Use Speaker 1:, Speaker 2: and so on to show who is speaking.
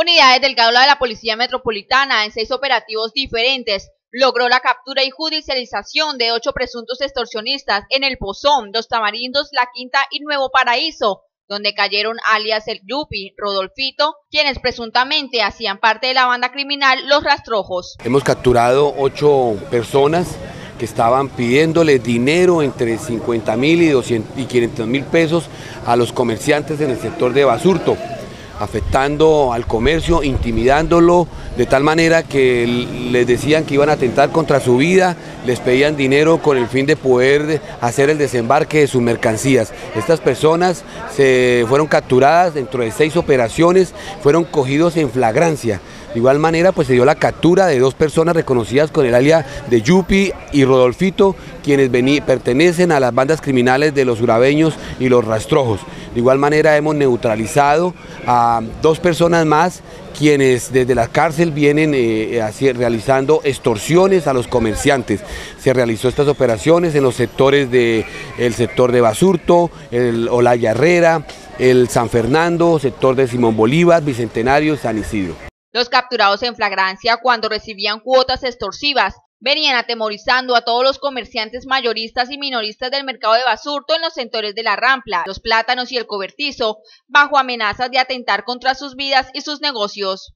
Speaker 1: Unidades del Gaula de la Policía Metropolitana en seis operativos diferentes logró la captura y judicialización de ocho presuntos extorsionistas en El Pozón, Los Tamarindos, La Quinta y Nuevo Paraíso, donde cayeron alias el Yupi, Rodolfito, quienes presuntamente hacían parte de la banda criminal Los Rastrojos.
Speaker 2: Hemos capturado ocho personas que estaban pidiéndole dinero entre 50 mil y, 200, y 500 mil pesos a los comerciantes en el sector de Basurto afectando al comercio, intimidándolo, de tal manera que les decían que iban a atentar contra su vida, les pedían dinero con el fin de poder hacer el desembarque de sus mercancías. Estas personas se fueron capturadas dentro de seis operaciones, fueron cogidos en flagrancia. De igual manera, pues se dio la captura de dos personas reconocidas con el alias de Yupi y Rodolfito, quienes pertenecen a las bandas criminales de los urabeños y los rastrojos. De igual manera hemos neutralizado a dos personas más quienes desde la cárcel vienen eh, realizando extorsiones a los comerciantes. Se realizó estas operaciones en los sectores del sector de Basurto, el Olaya Herrera, el San Fernando, sector de Simón Bolívar, Bicentenario San Isidro.
Speaker 1: Los capturados en flagrancia cuando recibían cuotas extorsivas venían atemorizando a todos los comerciantes mayoristas y minoristas del mercado de Basurto en los sectores de la Rampla, los Plátanos y el Cobertizo, bajo amenazas de atentar contra sus vidas y sus negocios.